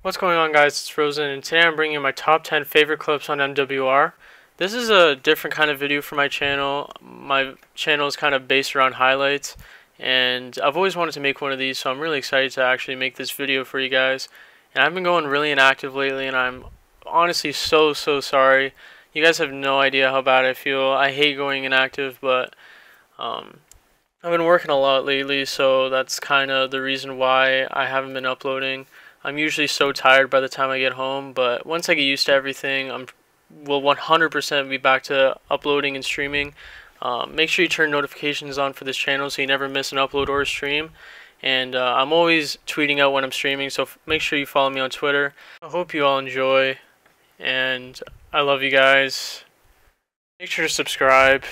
What's going on guys, it's Rosin and today I'm bringing you my top 10 favorite clips on MWR. This is a different kind of video for my channel. My channel is kind of based around highlights and I've always wanted to make one of these so I'm really excited to actually make this video for you guys. And I've been going really inactive lately and I'm honestly so so sorry. You guys have no idea how bad I feel. I hate going inactive but um, I've been working a lot lately so that's kind of the reason why I haven't been uploading. I'm usually so tired by the time I get home, but once I get used to everything, I'm will 100% be back to uploading and streaming. Um, make sure you turn notifications on for this channel so you never miss an upload or a stream. And uh, I'm always tweeting out when I'm streaming, so make sure you follow me on Twitter. I hope you all enjoy, and I love you guys. Make sure to subscribe.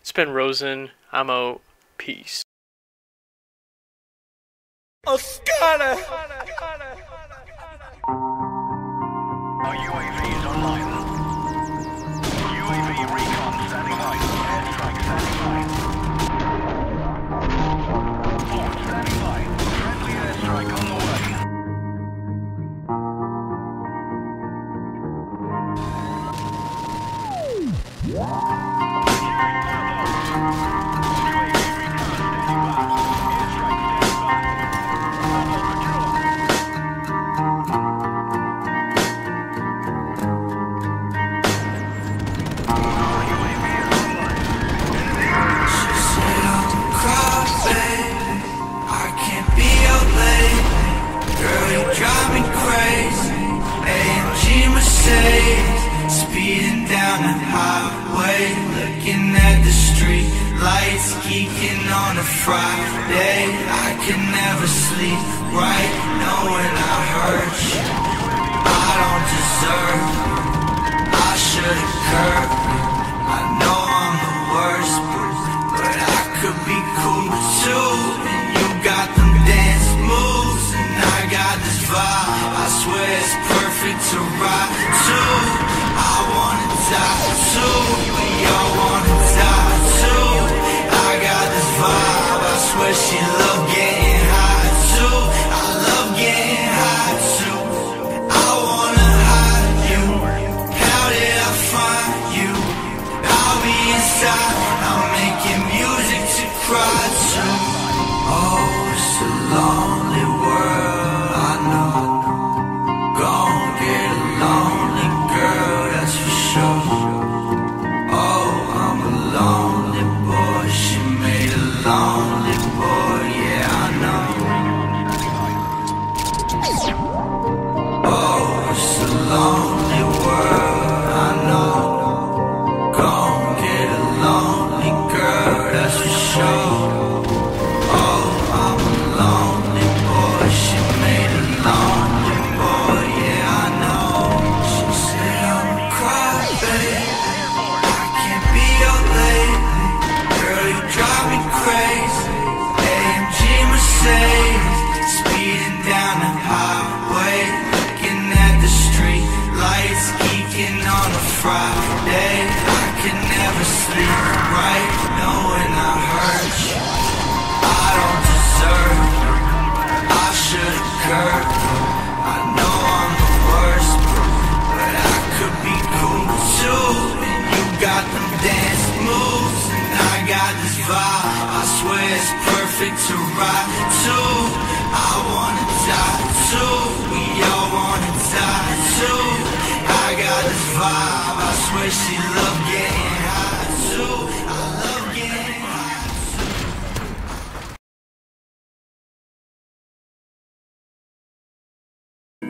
It's been Rosin. I'm out. Peace. Oscar! Mercedes. Speeding down the highway. Looking at the street lights. Geeking on a Friday. I can never sleep right. Knowing I hurt you. I don't deserve I'm making music to cry to. Oh, it's a lonely boy. Yeah, I know. Oh, a lonely vibe. I swear it's perfect to ride to. I wanna die too. We all wanna die too. I got this vibe. I swear she love getting high too. I love getting high.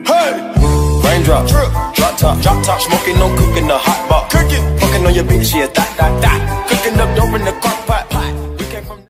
Hey! Raindrop, drip, top, drop top, smoking, no cooking, the hot box. Cooking, fucking on your bitch, she a that, that, that. Cooking up dope in the crock pot. pot.